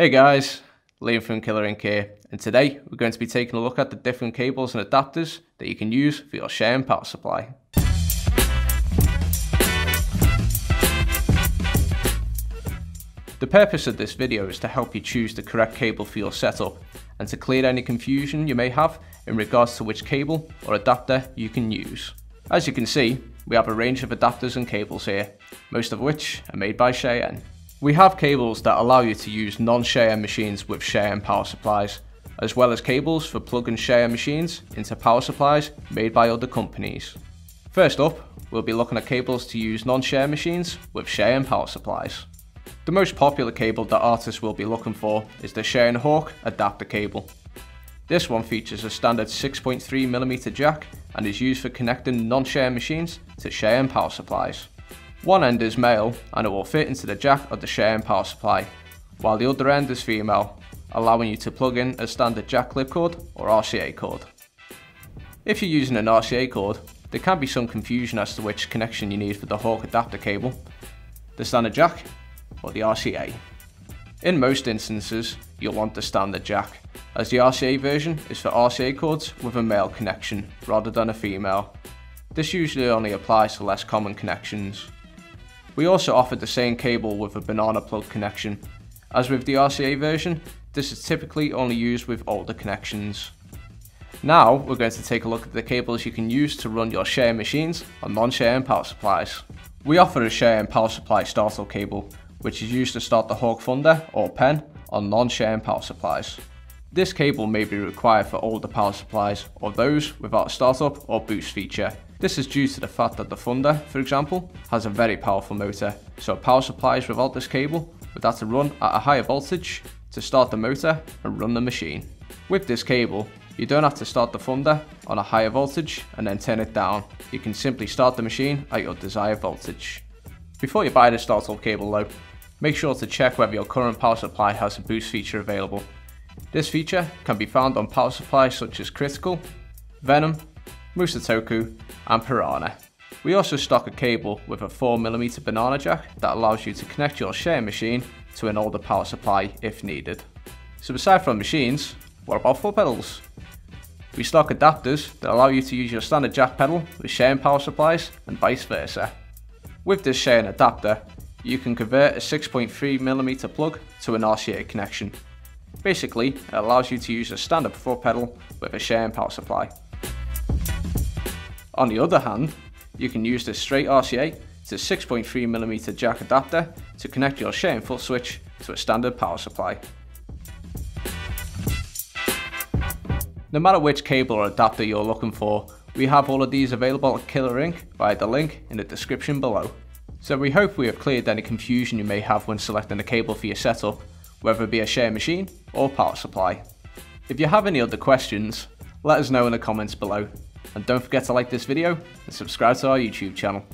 Hey guys, Liam from Killer Ink here, and today we're going to be taking a look at the different cables and adapters that you can use for your Cheyenne power supply. The purpose of this video is to help you choose the correct cable for your setup and to clear any confusion you may have in regards to which cable or adapter you can use. As you can see, we have a range of adapters and cables here, most of which are made by Cheyenne. We have cables that allow you to use non-Cheyenne machines with Cheyenne power supplies, as well as cables for plugging Cheyenne machines into power supplies made by other companies. First up, we'll be looking at cables to use non-Cheyenne machines with Cheyenne power supplies. The most popular cable that artists will be looking for is the Cheyenne Hawk adapter cable. This one features a standard 6.3mm jack and is used for connecting non-Cheyenne machines to Cheyenne power supplies. One end is male and it will fit into the jack of the Cheyenne power supply, while the other end is female, allowing you to plug in a standard jack clip cord or RCA cord. If you're using an RCA cord, there can be some confusion as to which connection you need for the Hawk adapter cable, the standard jack or the RCA. In most instances, you'll want the standard jack, as the RCA version is for RCA cords with a male connection rather than a female. This usually only applies to less common connections. We also offer the same cable with a banana plug connection. As with the RCA version, this is typically only used with older connections. Now we're going to take a look at the cables you can use to run your share machines on non-Cheyenne power supplies. We offer a Cheyenne power supply starter cable which is used to start the Hawk Thunder or Pen on non-Cheyenne power supplies. This cable may be required for older power supplies or those without a startup or boost feature. This is due to the fact that the Thunder, for example, has a very powerful motor, so power supplies without this cable would have to run at a higher voltage to start the motor and run the machine. With this cable, you don't have to start the Thunder on a higher voltage and then turn it down. You can simply start the machine at your desired voltage. Before you buy the startup cable though, Make sure to check whether your current power supply has a boost feature available. This feature can be found on power supplies such as Critical, Venom, Musotoku and Piranha. We also stock a cable with a 4mm banana jack that allows you to connect your Cheyenne machine to an older power supply if needed. So aside from machines, what about foot pedals? We stock adapters that allow you to use your standard jack pedal with Cheyenne power supplies and vice versa. With this Cheyenne adapter, you can convert a 6.3mm plug to an RCA connection. Basically, it allows you to use a standard foot pedal with a Cheyenne power supply. On the other hand, you can use this straight RCA to 6.3mm jack adapter to connect your Cheyenne foot switch to a standard power supply. No matter which cable or adapter you're looking for, we have all of these available at Killer Ink via the link in the description below. So we hope we have cleared any confusion you may have when selecting a cable for your setup, whether it be a Cheyenne machine or power supply. If you have any other questions, let us know in the comments below. And don't forget to like this video and subscribe to our YouTube channel.